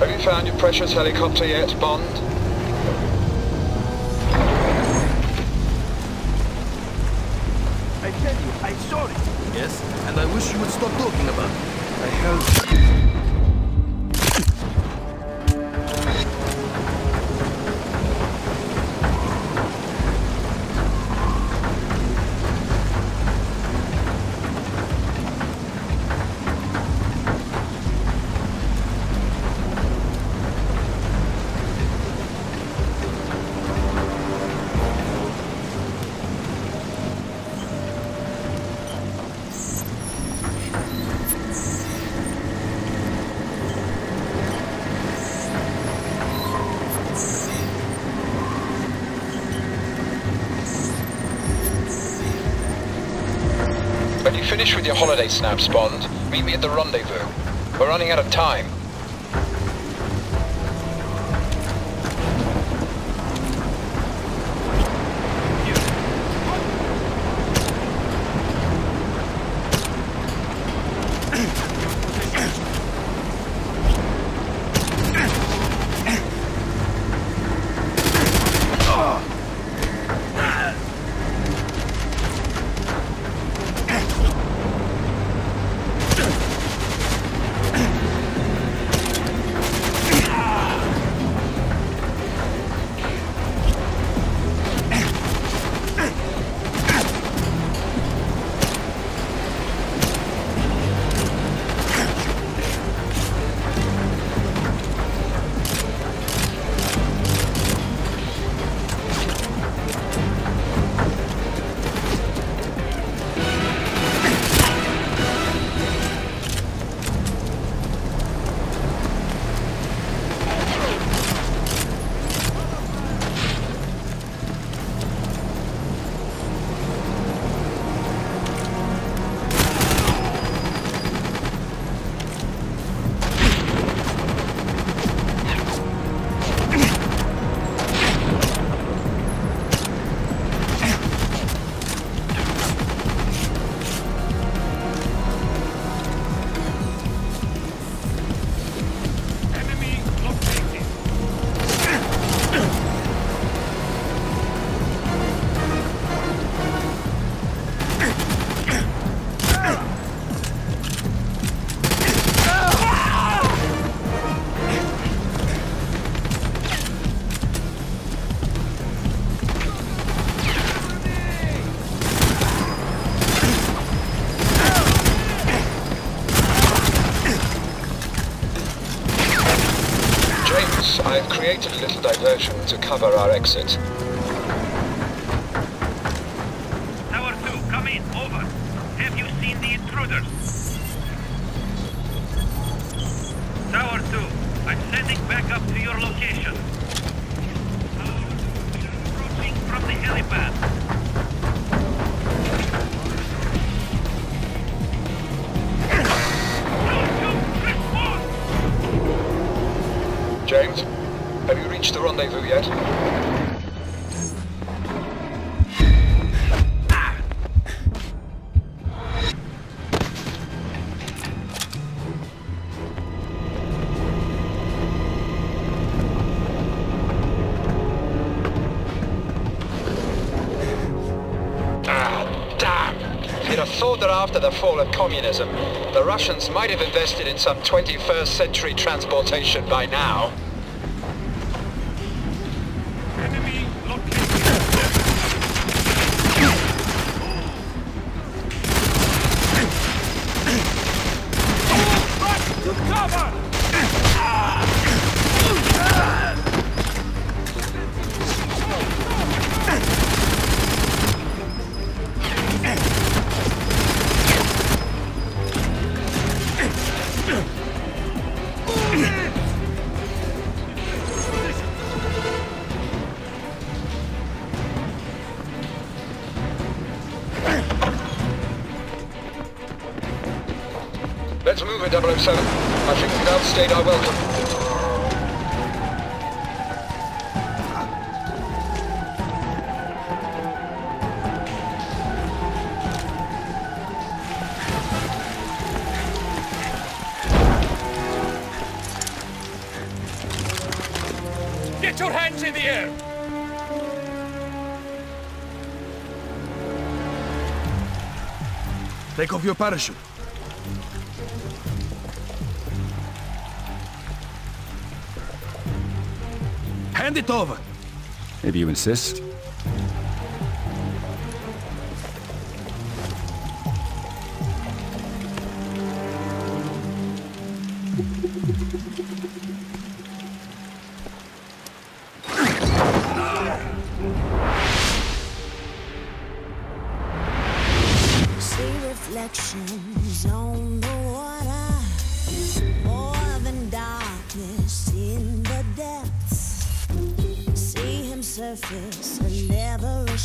Have you found your precious helicopter yet, Bond? I tell you, I saw it. Yes, and I wish you would stop talking about it. I held... finish with your holiday snaps, Bond, meet me at the rendezvous. We're running out of time. I've created a little diversion to cover our exit. Tower 2, come in. Over. Have you seen the intruders? Tower 2, I'm sending back up to your location. Approaching from the helipad. rendezvous yet. Ah, after the fall of communism, the Russians might have invested in some 21st century transportation by now. Lima 007. I think without state our welcome. Get your hands in the air! Take off your parachute. Hand it over. If you insist.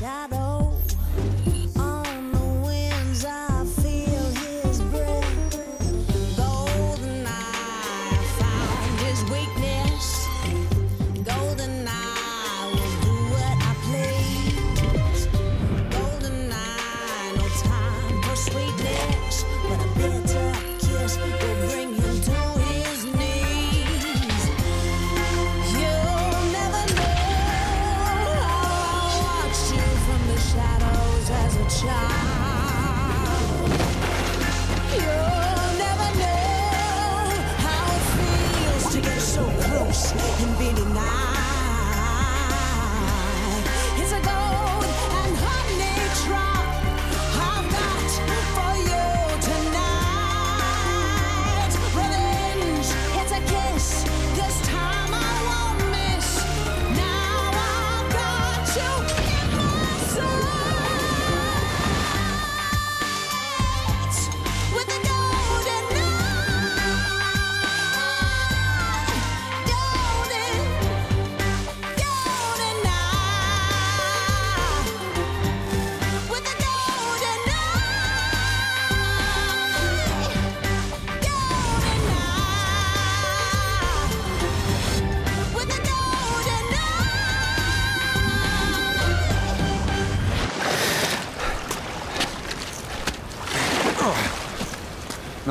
shadow.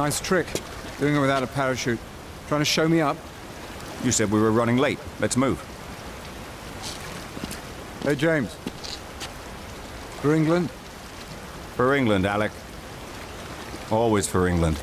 Nice trick, doing it without a parachute. Trying to show me up? You said we were running late. Let's move. Hey, James. For England? For England, Alec. Always for England.